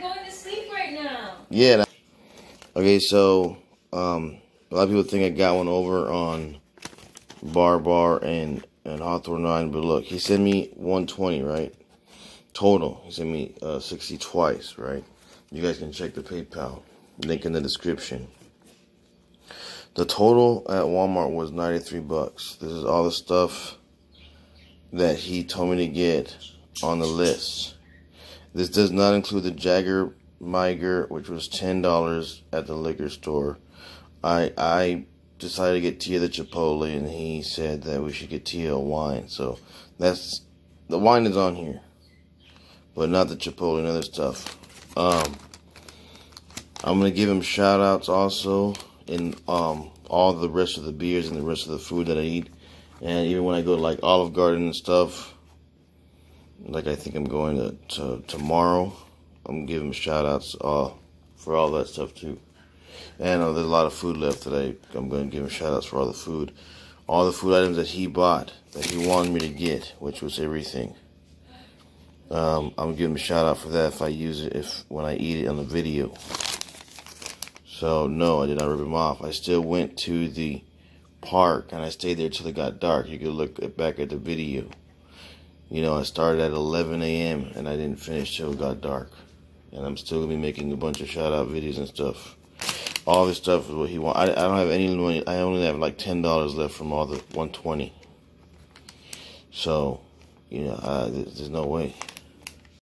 going to sleep right now. Yeah. Okay, so um, a lot of people think I got one over on Bar Bar and and Hawthorne Nine, but look, he sent me 120, right? Total. He sent me uh, 60 twice, right? You guys can check the PayPal link in the description. The total at Walmart was 93 bucks. This is all the stuff that he told me to get on the list. This does not include the Jagger Miger, which was ten dollars at the liquor store. I I decided to get Tia the Chipotle, and he said that we should get Tia a wine. So that's the wine is on here, but not the Chipotle and other stuff. Um, I'm gonna give him shout outs also in um all the rest of the beers and the rest of the food that I eat, and even when I go to like Olive Garden and stuff. Like I think I'm going to, to tomorrow. I'm giving shout outs uh, for all that stuff too. And uh, there's a lot of food left today. I'm going to give him shout outs for all the food. All the food items that he bought, that he wanted me to get, which was everything. Um, I'm giving him a shout out for that if I use it, if when I eat it on the video. So, no, I did not rip him off. I still went to the park and I stayed there till it got dark. You could look back at the video. You know, I started at 11 a.m. and I didn't finish till it got dark. And I'm still gonna be making a bunch of shout out videos and stuff. All this stuff is what he want. I, I don't have any money. I only have like ten dollars left from all the 120. So, you know, there's no way.